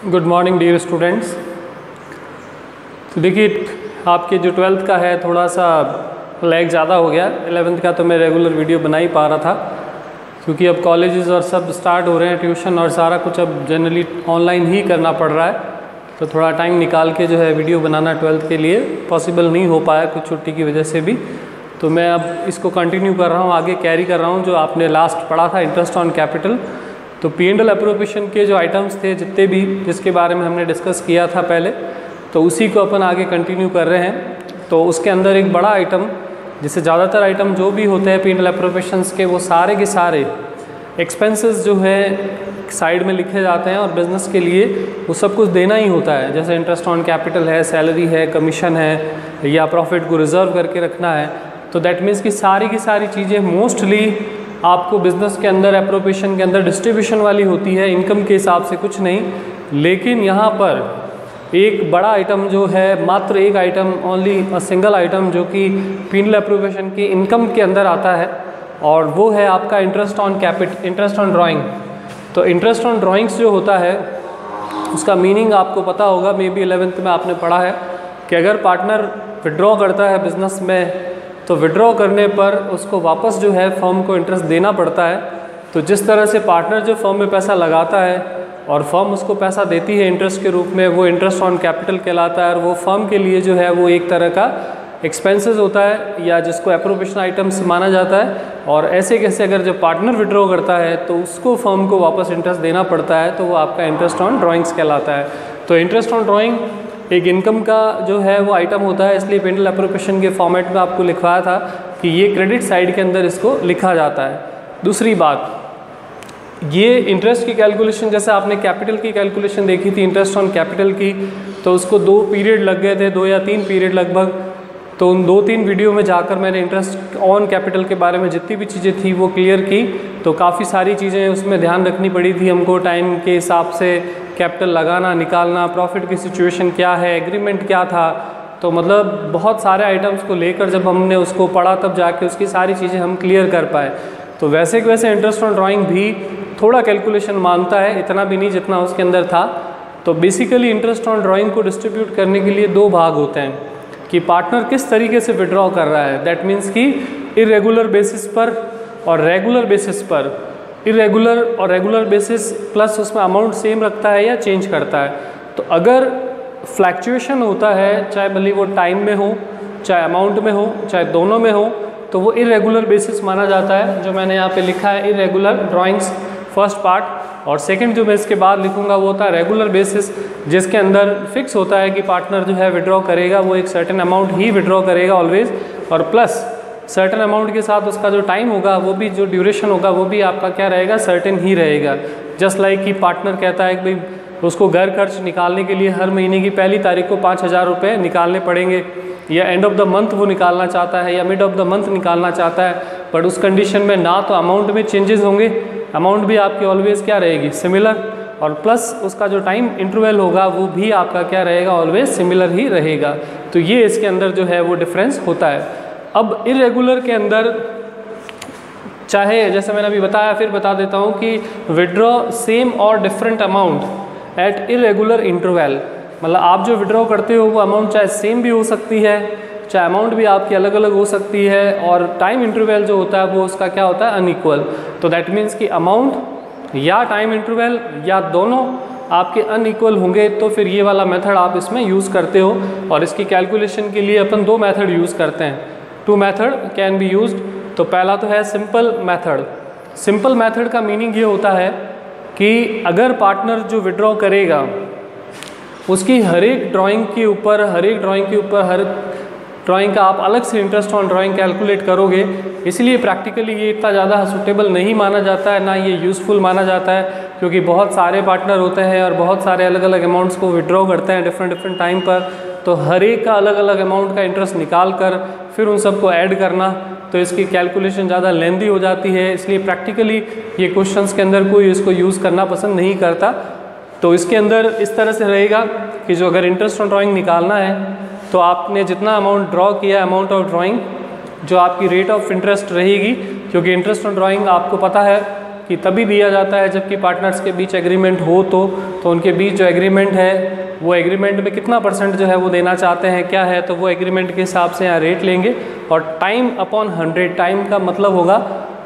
Good morning dear students. तो देखिए, आपके जो ट्वेल्थ का है, थोड़ा सा लैग ज़्यादा हो गया। एलेवेंथ का तो मैं रेगुलर वीडियो बना ही पा रहा था, क्योंकि अब कॉलेजेस और सब स्टार्ट हो रहे हैं, ट्यूशन और सारा कुछ अब जनरली ऑनलाइन ही करना पड़ रहा है। तो थोड़ा टाइम निकाल के जो है वीडियो बनाना ट्वेल्थ के लिए पॉसिबल नहीं हो पाया कुछ छुट्टी की वजह से भी। तो मैं अब इसको कंटिन्यू कर रहा हूँ, आगे कैरी कर रहा हूँ, जो आपने लास्ट पढ़ा था इंटरेस्ट ऑन कैपिटल तो पी एंड एल अप्रोपेशन के जो आइटम्स थे, जितने भी जिसके बारे में हमने डिस्कस किया था पहले तो उसी को अपन आगे कंटिन्यू कर रहे हैं। तो उसके अंदर एक बड़ा आइटम जिसे ज़्यादातर आइटम जो भी होते हैं पी एंड एल अप्रोपेशंस के, वो सारे के सारे एक्सपेंसेस जो है साइड में लिखे जाते हैं और बिज़नेस के लिए वो सब कुछ देना ही होता है। जैसे इंटरेस्ट ऑन कैपिटल है सैलरी है कमीशन है, या प्रॉफिट को रिज़र्व करके रखना है। तो दैट मीन्स कि सारी की सारी चीज़ें मोस्टली आपको बिज़नेस के अंदर अप्रोपेशन के अंदर डिस्ट्रीब्यूशन वाली होती है इनकम के हिसाब से कुछ नहीं। लेकिन यहाँ पर एक बड़ा आइटम जो है, मात्र एक item only a single item जो कि पिनल अप्रोपेशन की इनकम के अंदर आता है, और वो है आपका interest on capital interest on drawing तो इंटरेस्ट ऑन ड्राइंग्स जो होता है, उसका मीनिंग आपको पता होगा मे बी एलेवेंथ में आपने पढ़ा है, कि अगर पार्टनर विड्रॉ करता है बिज़नेस में तो विड्रॉ करने पर उसको वापस जो है फर्म को इंटरेस्ट देना पड़ता है। तो जिस तरह से पार्टनर जो फर्म में पैसा लगाता है और फर्म उसको पैसा देती है इंटरेस्ट के रूप में, वो इंटरेस्ट ऑन कैपिटल कहलाता है और वो फर्म के लिए जो है वो एक तरह का एक्सपेंसेस होता है या जिसको अप्रोपेशन आइटम्स माना जाता है। और ऐसे कैसे अगर जब पार्टनर विड्रॉ करता है तो उसको फर्म को वापस इंटरेस्ट देना पड़ता है तो वो आपका इंटरेस्ट ऑन ड्राइंग्स कहलाता है। तो इंटरेस्ट ऑन ड्राइंग एक इनकम का जो है वो आइटम होता है, इसलिए पेंडल अप्रोपेशन के फॉर्मेट में आपको लिखवाया था कि ये क्रेडिट साइड के अंदर इसको लिखा जाता है। दूसरी बात, ये इंटरेस्ट की कैलकुलेशन जैसे आपने कैपिटल की कैलकुलेशन देखी थी इंटरेस्ट ऑन कैपिटल की तो उसको दो पीरियड लग गए थे, दो या तीन पीरियड लगभग। तो उन दो तीन वीडियो में जाकर मैंने इंटरेस्ट ऑन कैपिटल के बारे में जितनी भी चीज़ें थी वो क्लियर की। तो काफ़ी सारी चीज़ें उसमें ध्यान रखनी पड़ी थी हमको टाइम के हिसाब से कैपिटल लगाना, निकालना प्रॉफिट की सिचुएशन क्या है एग्रीमेंट क्या था? तो मतलब बहुत सारे आइटम्स को लेकर जब हमने उसको पढ़ा, तब जाके उसकी सारी चीज़ें हम क्लियर कर पाए। तो वैसे कि वैसे इंटरेस्ट ऑन ड्राइंग भी थोड़ा कैलकुलेशन माँगता है, इतना भी नहीं जितना उसके अंदर था। तो बेसिकली इंटरेस्ट ऑन ड्राइंग को डिस्ट्रीब्यूट करने के लिए दो भाग होते हैं, कि पार्टनर किस तरीके से विड्रॉ कर रहा है। दैट मीन्स कि इरेगुलर बेसिस पर और रेगुलर बेसिस पर इरेगुलर और रेगुलर बेसिस प्लस उसमें अमाउंट सेम रखता है या चेंज करता है। तो अगर फ्लैक्चुएशन होता है, चाहे भले वो टाइम में हो, चाहे अमाउंट में हो, चाहे दोनों में हो तो वो इरेगुलर बेसिस माना जाता है, जो मैंने यहाँ पे लिखा है इरेगुलर ड्राइंग्स फ़र्स्ट पार्ट और सेकंड जो मैं इसके बाद लिखूँगा, वो होता है रेगुलर बेसिस जिसके अंदर फिक्स होता है कि पार्टनर जो है विड्रॉ करेगा, वो एक सर्टेन अमाउंट ही विड्रॉ करेगा ऑलवेज और प्लस सर्टन अमाउंट के साथ उसका जो टाइम होगा, वो भी जो ड्यूरेशन होगा, वो भी आपका क्या रहेगा? सर्टेन ही रहेगा। जस्ट लाइक कि पार्टनर कहता है कि भाई, उसको घर खर्च निकालने के लिए हर महीने की पहली तारीख को पाँच हज़ार रुपये निकालने पड़ेंगे। या एंड ऑफ़ द मंथ वो निकालना चाहता है, या मिड ऑफ़ द मंथ निकालना चाहता है। बट उस कंडीशन में ना तो अमाउंट में चेंजेस होंगे। अमाउंट भी आपकी ऑलवेज क्या रहेगी? सिमिलर और प्लस उसका जो टाइम इंटरवल होगा, वो भी आपका क्या रहेगा? ऑलवेज सिमिलर ही रहेगा। तो ये इसके अंदर जो है वो डिफरेंस होता है। अब इरेगुलर के अंदर, चाहे जैसे मैंने अभी बताया, फिर बता देता हूँ कि विड्रॉ सेम और different amount at irregular interval मतलब आप जो विड्रॉ करते हो, वो अमाउंट चाहे सेम भी हो सकती है, चाहे अमाउंट भी आपकी अलग अलग हो सकती है, और टाइम इंटरवल जो होता है, वो उसका क्या होता है? अनइक्वल तो दैट मीन्स कि अमाउंट या टाइम इंटरवल या दोनों आपके अनइक्वल होंगे तो फिर ये वाला मेथड आप इसमें यूज़ करते हो, और इसकी कैलकुलेशन के लिए अपन दो मेथड यूज़ करते हैं। Two method can be use तो पहला तो है सिंपल मेथड सिंपल मेथड का मीनिंग ये होता है कि अगर पार्टनर जो विड्रॉ करेगा, उसकी हर एक ड्राइंग के ऊपर, हर एक ड्राइंग के ऊपर, हर ड्राइंग का आप अलग से इंटरेस्ट ऑन ड्राइंग कैलकुलेट करोगे, इसलिए प्रैक्टिकली ये इतना ज़्यादा सुटेबल नहीं माना जाता है, ना ये यूज़फुल माना जाता है, क्योंकि बहुत सारे पार्टनर होते हैं और बहुत सारे अलग अलग अमाउंट्स को विड्रॉ करते हैं डिफरेंट डिफरेंट टाइम पर। तो हर एक का अलग अलग अमाउंट का इंटरेस्ट निकाल कर फिर उन सबको ऐड करना तो इसकी कैलकुलेशन ज़्यादा लेंदी हो जाती है। इसलिए प्रैक्टिकली ये क्वेश्चंस के अंदर कोई इसको यूज़ करना पसंद नहीं करता। तो इसके अंदर इस तरह से रहेगा कि जो अगर इंटरेस्ट ऑन ड्राइंग निकालना है तो आपने जितना अमाउंट ड्रॉ किया अमाउंट ऑफ़ ड्राइंग जो आपकी रेट ऑफ़ इंटरेस्ट रहेगी, क्योंकि इंटरेस्ट ऑन ड्राइंग आपको पता है कि तभी दिया जाता है, जबकि पार्टनर्स के बीच एग्रीमेंट हो तो तो उनके बीच जो एग्रीमेंट है, वो एग्रीमेंट में कितना परसेंट जो है वो देना चाहते हैं, क्या है तो वो एग्रीमेंट के हिसाब से यहाँ रेट लेंगे। और टाइम अपॉन हंड्रेड टाइम का मतलब होगा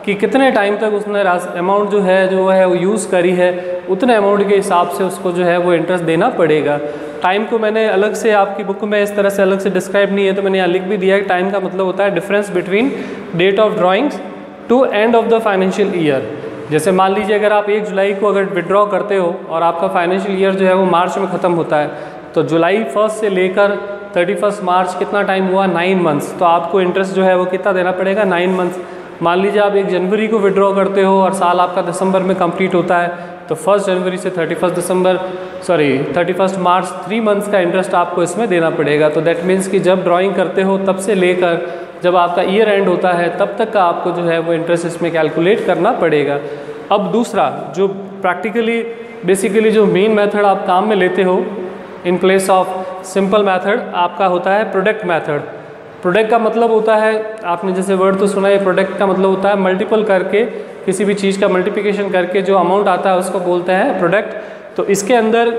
कि कितने टाइम तक उसने अमाउंट जो है जो है वो यूज़ करी है, उतने अमाउंट के हिसाब से उसको जो है वो इंटरेस्ट देना पड़ेगा। टाइम को मैंने अलग से आपकी बुक में इस तरह से अलग से डिस्क्राइब नहीं है तो मैंने यहाँ लिख भी दिया है। टाइम का मतलब होता है difference between date of drawings to end of the financial year जैसे मान लीजिए अगर आप एक जुलाई को अगर विड्रॉ करते हो और आपका फाइनेंशियल ईयर जो है वो मार्च में ख़त्म होता है तो जुलाई फ़र्स्ट से लेकर थर्टी फ़र्स्ट मार्च कितना टाइम हुआ? नाइन मंथ्स तो आपको इंटरेस्ट जो है वो कितना देना पड़ेगा? नाइन मंथ्स मान लीजिए आप एक जनवरी को विड्रॉ करते हो और साल आपका दिसंबर में कंप्लीट होता है तो फ़र्स्ट जनवरी से थर्टी फ़र्स्ट दिसंबर sorry thirty first March three months का इंटरेस्ट आपको इसमें देना पड़ेगा। तो दैट मीन्स कि जब ड्राइंग करते हो तब से लेकर जब आपका ईयर एंड होता है, तब तक का आपको जो है वो इंटरेस्ट इसमें कैलकुलेट करना पड़ेगा। अब दूसरा, जो प्रैक्टिकली बेसिकली जो मेन मेथड आप काम में लेते हो in place of simple method आपका होता है प्रोडक्ट मेथड प्रोडक्ट का मतलब होता है, आपने जैसे वर्ड तो सुना है प्रोडक्ट का मतलब होता है मल्टीपल करके, किसी भी चीज़ का मल्टीप्लिकेशन करके जो अमाउंट आता है, उसको बोलते हैं प्रोडक्ट तो इसके अंदर,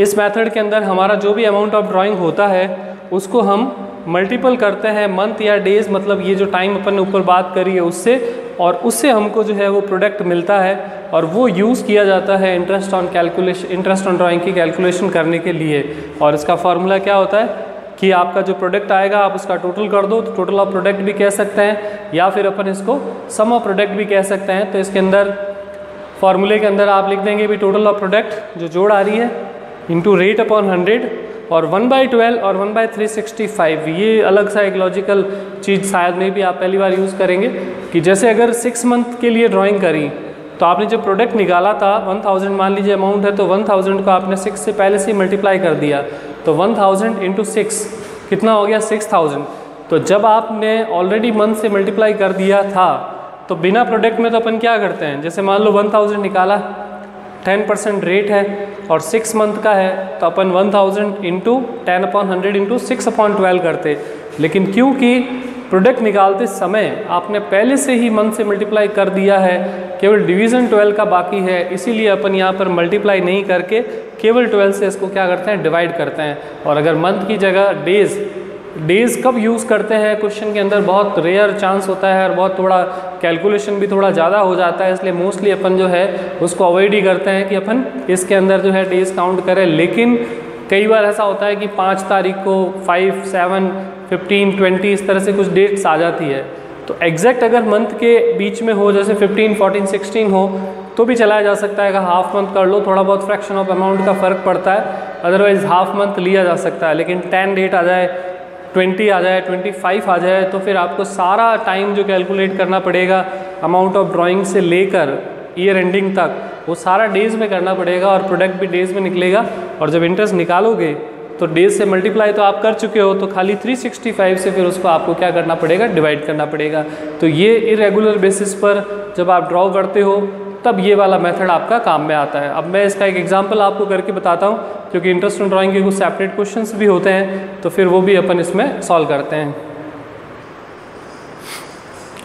इस मेथड के अंदर हमारा जो भी अमाउंट ऑफ़ ड्राइंग होता है, उसको हम मल्टीपल करते हैं मंथ या डेज़ मतलब ये जो टाइम अपन ने ऊपर बात करी है उससे, और उससे हमको जो है वो प्रोडक्ट मिलता है, और वो यूज़ किया जाता है interest on calculation interest on drawing की कैलकुलेशन करने के लिए। और इसका फार्मूला क्या होता है? कि आपका जो प्रोडक्ट आएगा, आप उसका टोटल कर दो तो टोटल ऑफ़ प्रोडक्ट भी कह सकते हैं, या फिर अपन इसको सम ऑफ़ प्रोडक्ट भी कह सकते हैं। तो इसके अंदर फार्मूले के अंदर आप लिख देंगे भी टोटल ऑफ़ प्रोडक्ट जो जोड़ आ रही है इंटू रेट अपॉन हंड्रेड और वन बाई ट्वेल्व और one by three sixty five ये अलग सा एक लॉजिकल चीज़ शायद में भी आप पहली बार यूज़ करेंगे कि जैसे अगर सिक्स मंथ के लिए ड्राइंग करी तो आपने जब प्रोडक्ट निकाला था वन थाउज़ेंड मान लीजिए अमाउंट है तो वन थाउज़ेंड को आपने सिक्स से पहले से मल्टीप्लाई कर दिया तो वन थाउज़ेंड इंटू सिक्स कितना हो गया? सिक्स थाउज़ेंड तो जब आपने ऑलरेडी मंथ से मल्टीप्लाई कर दिया था तो बिना प्रोडक्ट में तो अपन क्या करते हैं? जैसे मान लो वन थाउज़ेंड निकाला टेन परसेंट रेट है और सिक्स मंथ का है तो अपन one thousand into ten upon hundred into six upon twelve करते। लेकिन क्योंकि प्रोडक्ट निकालते समय आपने पहले से ही मंथ से मल्टीप्लाई कर दिया है, केवल डिवीज़न 12 का बाकी है, इसीलिए अपन यहाँ पर मल्टीप्लाई नहीं करके केवल 12 से इसको क्या करते हैं डिवाइड करते हैं। और अगर मंथ की जगह डेज़ डेज़ कब यूज़ करते हैं? क्वेश्चन के अंदर बहुत रेयर चांस होता है और बहुत थोड़ा कैलकुलेशन भी थोड़ा ज़्यादा हो जाता है इसलिए मोस्टली अपन जो है उसको अवॉइड ही करते हैं कि अपन इसके अंदर जो है डेज़ काउंट करें। लेकिन कई बार ऐसा होता है कि पाँच तारीख को फाइव सेवन फिफ्टीन ट्वेंटी इस तरह से कुछ डेट्स आ जाती है। तो एग्जैक्ट अगर मंथ के बीच में हो जैसे 15, 14, 16 हो तो भी चलाया जा सकता है। अगर हाफ़ मंथ कर लो थोड़ा बहुत फ्रैक्शन ऑफ़ अमाउंट का फ़र्क पड़ता है। अदरवाइज़ हाफ़ मंथ लिया जा सकता है लेकिन 10 डेट आ जाए 20 आ जाए 25 आ जाए तो फिर आपको सारा टाइम जो कैलकुलेट करना पड़ेगा अमाउंट ऑफ़ ड्राइंग से लेकर ईयर एंडिंग तक, वो सारा डेज़ में करना पड़ेगा और प्रोडक्ट भी डेज़ में निकलेगा। और जब इंटरेस्ट निकालोगे तो डेज़ से मल्टीप्लाई तो आप कर चुके हो तो खाली 365 से फिर उसको आपको क्या करना पड़ेगा डिवाइड करना पड़ेगा। तो ये इरेगुलर बेसिस पर जब आप ड्रॉ करते हो तब ये वाला मेथड आपका काम में आता है। अब मैं इसका एक एग्जांपल आपको करके बताता हूँ, क्योंकि इंटरेस्ट इन ड्राइंग के कुछ सेपरेट क्वेश्चंस भी होते हैं तो फिर वो भी अपन इसमें सॉल्व करते हैं।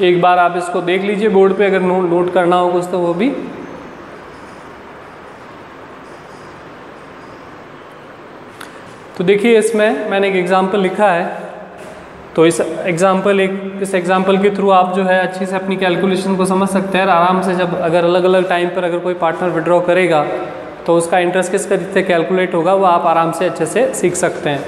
एक बार आप इसको देख लीजिए बोर्ड पे अगर नोट करना हो कुछ तो वो भी तो देखिए इसमें मैंने एक एग्ज़ाम्पल लिखा है। तो इस एग्ज़ाम्पल एक, इस एग्ज़ाम्पल के थ्रू आप जो है अच्छे से अपनी कैलकुलेशन को समझ सकते हैं और आराम से जब अगर अलग अलग टाइम पर अगर कोई पार्टनर विड्रॉ करेगा तो उसका इंटरेस्ट किस तरीके से कैलकुलेट होगा, वो आप आराम से अच्छे से सीख सकते हैं।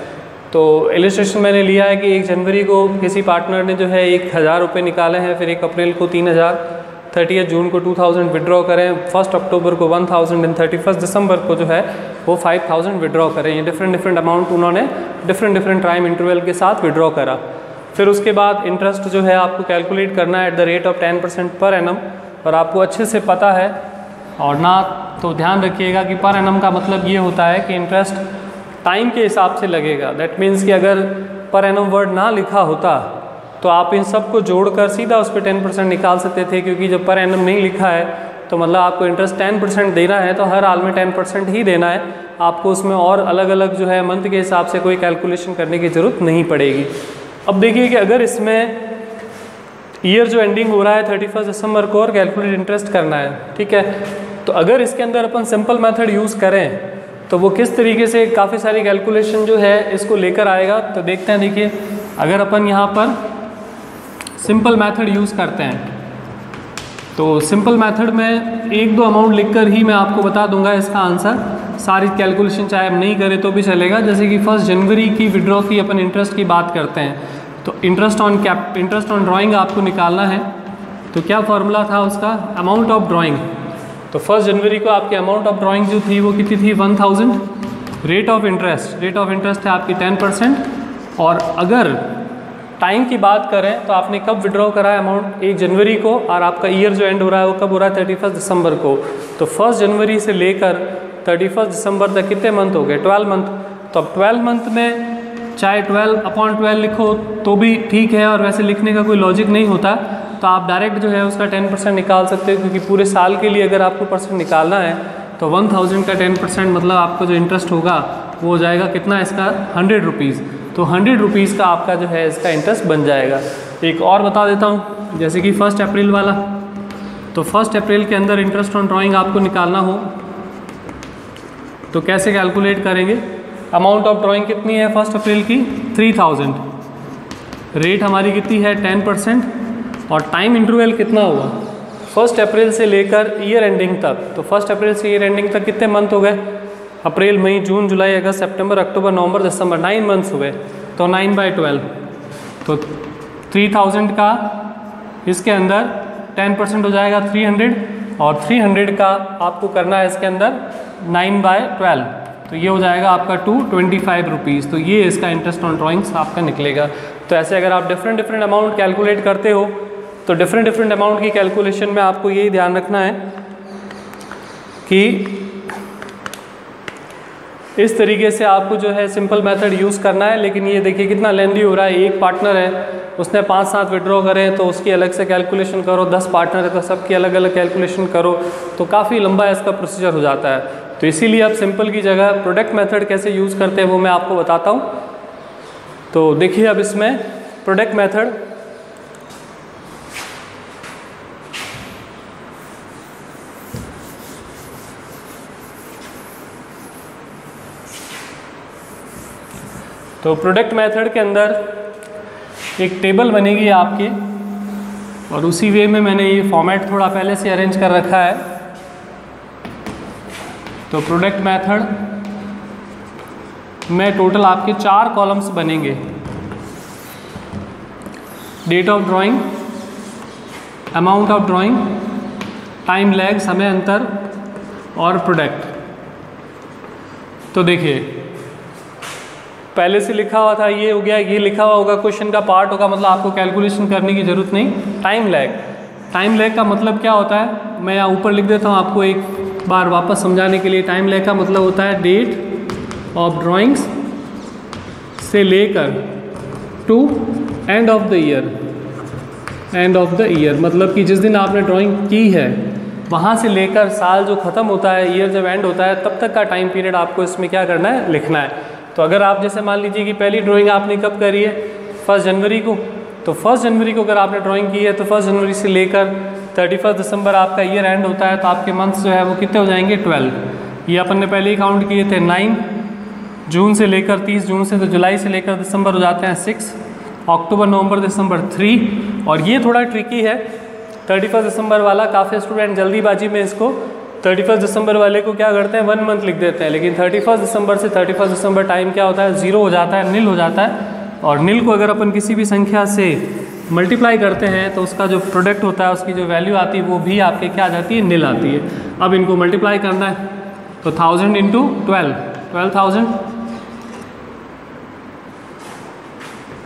तो एलिस्ट्रेशन मैंने लिया है कि एक जनवरी को किसी पार्टनर ने जो है एक हज़ार रुपये निकाले हैं, फिर एक अप्रैल को तीन हज़ार। थर्टी जून को 2000 विड्रॉ करें फ़र्स्ट अक्टूबर को 1000 एंड थर्टी फ़र्स्ट दिसंबर को जो है, वो 5000 विड्रॉ करें। ये डिफरेंट डिफरेंट अमाउंट उन्होंने डिफरेंट डिफरेंट टाइम इंटरवल के साथ विड्रॉ करा। फिर उसके बाद इंटरेस्ट जो है आपको कैलकुलेट करना है at the rate of ten percent पर एनम और आपको अच्छे से पता है, और ना तो ध्यान रखिएगा कि पर एनम का मतलब ये होता है कि इंटरेस्ट टाइम के हिसाब से लगेगा। दैट मीन्स कि अगर पर एनम वर्ड ना लिखा होता तो आप इन सबको जोड़कर सीधा उस पर टेन परसेंट निकाल सकते थे, क्योंकि जब पर एनम नहीं लिखा है तो मतलब आपको इंटरेस्ट टेन परसेंट देना है तो हर हाल में टेन परसेंट ही देना है। आपको उसमें और अलग अलग जो है मंथ के हिसाब से कोई कैलकुलेशन करने की ज़रूरत नहीं पड़ेगी। अब देखिए कि अगर इसमें ईयर जो एंडिंग हो रहा है थर्टी फ़र्स्ट दिसंबर को और कैलकुलेट इंटरेस्ट करना है, ठीक है? तो अगर इसके अंदर अपन सिंपल मेथड यूज़ करें तो वो किस तरीके से काफ़ी सारी कैलकुलेशन जो है इसको लेकर आएगा तो देखते हैं, देखिए, अगर अपन यहाँ पर सिंपल मेथड यूज़ करते हैं। तो सिंपल मेथड में एक दो अमाउंट लिखकर ही मैं आपको बता दूँगा इसका आंसर सारी कैलकुलेशन चाहे हम नहीं करें तो भी चलेगा। जैसे कि फ़र्स्ट जनवरी की विड्रॉ की अपन इंटरेस्ट की बात करते हैं। तो interest on capital interest on drawing आपको निकालना है। तो क्या फॉर्मूला था उसका? अमाउंट ऑफ़ ड्राइंग तो फ़र्स्ट जनवरी को आपकी अमाउंट ऑफ़ ड्राइंग जो थी वो कितनी थी? One thousand rate of interest rate of interest है आपकी टेन परसेंट और अगर टाइम की बात करें तो आपने कब विड्रॉ करा है अमाउंट एक जनवरी को और आपका ईयर जो एंड हो रहा है वो कब हो रहा है? थर्टी फ़र्स्ट दिसंबर को। तो फ़र्स्ट जनवरी से लेकर थर्टी फ़र्स्ट दिसंबर तक कितने मंथ हो गए? ट्वेल्व मंथ तो अब ट्वेल्व मंथ में चाहे ट्वेल्व अपॉन ट्वेल्व लिखो तो भी ठीक है और वैसे लिखने का कोई लॉजिक नहीं होता। तो आप डायरेक्ट जो है उसका टेन परसेंट निकाल सकते हो क्योंकि पूरे साल के लिए अगर आपको परसेंट निकालना है तो वन थाउज़ेंड का टेन परसेंट मतलब आपका जो इंटरेस्ट होगा वो हो जाएगा कितना? इसका हंड्रेड रुपीज़ तो हंड्रेड रुपीज़ का आपका जो है इसका इंटरेस्ट बन जाएगा। एक और बता देता हूँ, जैसे कि फ़र्स्ट अप्रैल वाला। तो फ़र्स्ट अप्रैल के अंदर इंटरेस्ट ऑन ड्राइंग आपको निकालना हो। तो कैसे कैलकुलेट करेंगे? अमाउंट ऑफ़ ड्राइंग कितनी है फ़र्स्ट अप्रैल की? थ्री थाउज़ेंड रेट हमारी कितनी है? टेन परसेंट और टाइम इंटरवल कितना हुआ? फ़र्स्ट अप्रैल से लेकर ईयर एंडिंग तक। तो फ़र्स्ट अप्रैल से ईयर एंडिंग तक कितने मंथ हो गए? अप्रैल, मई, जून, जुलाई, अगस्त, सितंबर, अक्टूबर, नवंबर, दिसंबर नाइन मंथ्स हुए। तो नाइन बाई ट्वेल्व तो थ्री थाउज़ेंड का इसके अंदर टेन परसेंट हो जाएगा थ्री हंड्रेड और थ्री हंड्रेड का आपको करना है इसके अंदर नाइन बाय ट्वेल्व तो ये हो जाएगा आपका टू ट्वेंटी फाइव रुपीज़ तो ये इसका इंटरेस्ट ऑन ड्राइंग्स आपका निकलेगा। तो ऐसे अगर आप डिफरेंट डिफरेंट अमाउंट कैलकुलेट करते हो तो डिफरेंट डिफरेंट अमाउंट की कैलकुलेशन में आपको यही ध्यान रखना है कि इस तरीके से आपको जो है सिंपल मेथड यूज़ करना है, लेकिन ये देखिए कितना लेंदी हो रहा है, एक पार्टनर है, उसने पाँच सात विड्रॉ करें तो उसकी अलग से कैलकुलेशन करो, दस पार्टनर है तो सबकी अलग अलग कैलकुलेशन करो तो काफ़ी लंबा इसका प्रोसीजर हो जाता है। तो इसीलिए आप सिंपल की जगह प्रोडक्ट मेथड कैसे यूज़ करते हैं वो मैं आपको बताता हूँ। तो देखिए अब इसमें प्रोडक्ट मेथड तो प्रोडक्ट मेथड के अंदर एक टेबल बनेगी आपकी और उसी वे में मैंने ये फॉर्मेट थोड़ा पहले से अरेंज कर रखा है। तो प्रोडक्ट मेथड में टोटल आपके चार कॉलम्स बनेंगे। Date of drawing amount of drawing time lag समय, अंतर और प्रोडक्ट तो देखिए पहले से लिखा हुआ था, ये हो गया, ये लिखा हुआ होगा क्वेश्चन का पार्ट होगा मतलब आपको कैलकुलेशन करने की ज़रूरत नहीं। टाइम लैग टाइम लैग का मतलब क्या होता है? मैं यहाँ ऊपर लिख देता हूँ आपको एक बार वापस समझाने के लिए। टाइम लैग का मतलब होता है डेट ऑफ़ ड्राइंग्स से लेकर to end of the year end of the year मतलब कि जिस दिन आपने ड्राइंग की है, वहाँ से लेकर साल जो ख़त्म होता है ईयर जब एंड होता है, तब तक का टाइम पीरियड आपको इसमें क्या करना है? लिखना है। तो अगर आप जैसे मान लीजिए कि पहली ड्राइंग आपने कब करी है? फ़र्स्ट जनवरी को। तो फ़र्स्ट जनवरी को अगर आपने ड्राइंग की है तो फ़र्स्ट जनवरी से लेकर थर्टी फ़र्स्ट दिसंबर आपका ईयर एंड होता है तो आपके मंथ्स जो है वो कितने हो जाएँगे? ट्वेल्व ये अपन ने पहले ही काउंट किए थे नाइन जून से लेकर तीस जून से तो जुलाई से लेकर दिसंबर हो जाते हैं सिक्स अक्टूबर, नवंबर, दिसंबर थ्री और ये थोड़ा ट्रिकी है। थर्टी फ़र्स्ट दिसंबर वाला, काफ़ी स्टूडेंट जल्दीबाजी में इसको थर्टी फ़र्स्ट दिसंबर वाले को क्या करते हैं? वन मंथ लिख देते हैं। लेकिन थर्टी फ़र्स्ट दिसंबर से थर्टी फ़र्स्ट दिसंबर टाइम क्या होता है? ज़ीरो हो जाता है नील हो जाता है। और नील को अगर अपन किसी भी संख्या से मल्टीप्लाई करते हैं तो उसका जो प्रोडक्ट होता है, उसकी जो वैल्यू आती है, वो भी आपके क्या आ जाती है? नील आती है। अब इनको मल्टीप्लाई करना है तो thousand into twelve twelve thousand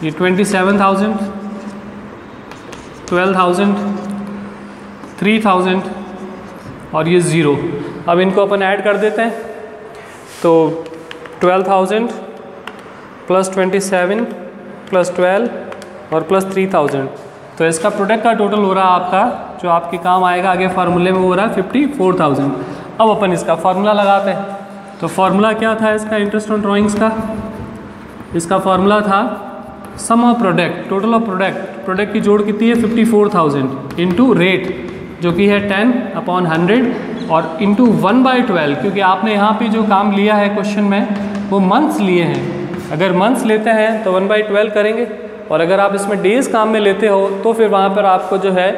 ये twenty seven thousand twelve thousand three thousand और ये ज़ीरो अब इनको अपन ऐड कर देते हैं। तो twelve thousand plus twenty seven plus twelve और प्लस थ्री थाउज़ेंड तो इसका प्रोडक्ट का टोटल हो रहा है आपका, जो आपके काम आएगा, आगे फार्मूले में हो रहा है फिफ्टी फोर थाउज़ेंड अब अपन इसका फार्मूला लगाते हैं। तो फार्मूला क्या था इसका इंटरेस्ट ऑन ड्राइंग्स का? इसका फार्मूला था sum of product total of product product की जोड़ कितनी है? Fifty four thousand into rate जो कि है टेन अपॉन हंड्रेड और इंटू वन बाई ट्वेल्व क्योंकि आपने यहाँ पे जो काम लिया है क्वेश्चन में, वो मंथ्स लिए हैं। अगर मंथ्स लेते हैं तो वन बाई ट्वेल्व करेंगे। और अगर आप इसमें डेज़ काम में लेते हो तो फिर वहाँ पर आपको जो है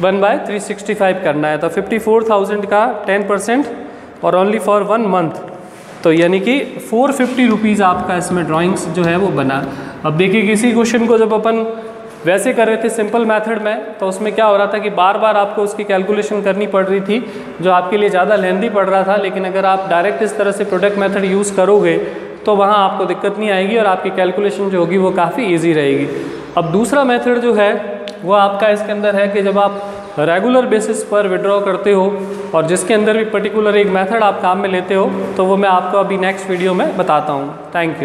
one by three sixty five करना है। तो फिफ्टी फोर थाउज़ेंड का टेन परसेंट और ओनली फॉर वन मंथ तो यानी कि फोर फिफ्टी रुपीज़ आपका इसमें ड्राइंग्स जो है वो बना। अब देखिए, किसी क्वेश्चन को जब अपन वैसे कर रहे थे सिंपल मेथड में तो उसमें क्या हो रहा था कि बार बार आपको उसकी कैलकुलेशन करनी पड़ रही थी, जो आपके लिए ज़्यादा लेंदी पड़ रहा था, लेकिन अगर आप डायरेक्ट इस तरह से प्रोडक्ट मेथड यूज़ करोगे तो वहाँ आपको दिक्कत नहीं आएगी और आपकी कैलकुलेशन जो होगी वो काफ़ी ईजी रहेगी। अब दूसरा मेथड जो है, वो आपका इसके अंदर है कि जब आप रेगुलर बेसिस पर विड्रॉ करते हो, और जिसके अंदर भी पर्टिकुलर एक मेथड आप काम में लेते हो तो वो मैं आपको अभी नेक्स्ट वीडियो में बताता हूँ। Thank you